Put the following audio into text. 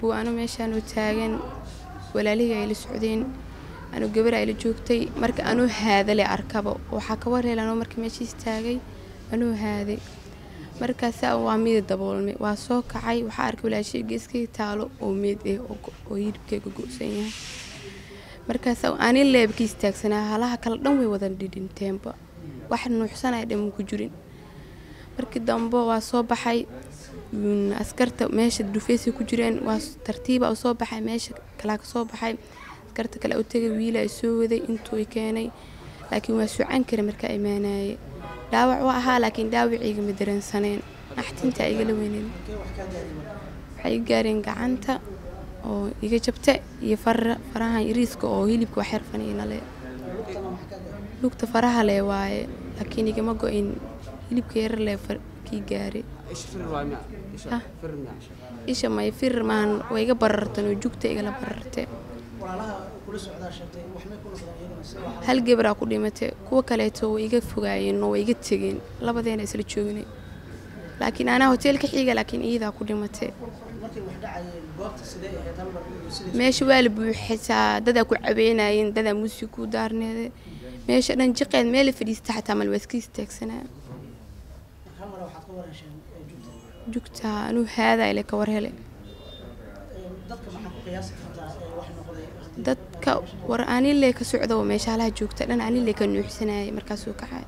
buu ano meeshaan u taagan. Walaalihii ay la socdeen. Anuu gabar ay la joogtay. Marka anuu haadale arkaba waxaa ka warheel anoo marka meeshiis taagay. Anuu haaday markaasa waa miida daboolmay. Waa soo kacay. Waxaa arkay walaashay geeskay taalo oo meed eh oo hilibkeega go-san yahay. Markaasa anin leebka istaagsanaa halaha kale dhan way wada dhidhinteenba wax nuuxsanaya dhan ku jirin markii dambe waa soo baxay askarta meesha dhufeysay ku jireen waa tartiiba u soo baxay meesha kalaa ka soo baxay. Askarta kale u tegay wiila ay soo waday intuu keenay laakiin waa sucan kara markaa imaanaye dhaawac waa ahaa laakiin dhaawacayga ma dareensaneen naxtinta igala weynen waxay i gaareen gacanta oo iga jabta iyo farahan iriiska oo hilibka wax yarfaniinale lugta faraha le waaye laakiin igama go-in hilibka yarar le kii gaare isha may firir maahan waa iga barartan oo jugta igala bararte hal gebraa ku dhimate kuwa kaleeto way iga fogaayeen oo way iga tegeen. Labadeena isla joognay laakiin anaa hoteelka xiga laakiin iyadaa ku dhimate meesha waa la buuxisaa dadaa ku cabeynayeen dadaa muusig ku daarneede. Meesha dhan jiqeed meela fadhiista xataa mal waa iska istaagsanaa jugta anuu haadaa ile ka war hele dadka war anile ka socdo meesha halaha joogta dhan anile ka nuuxsanayay markaasuu kacay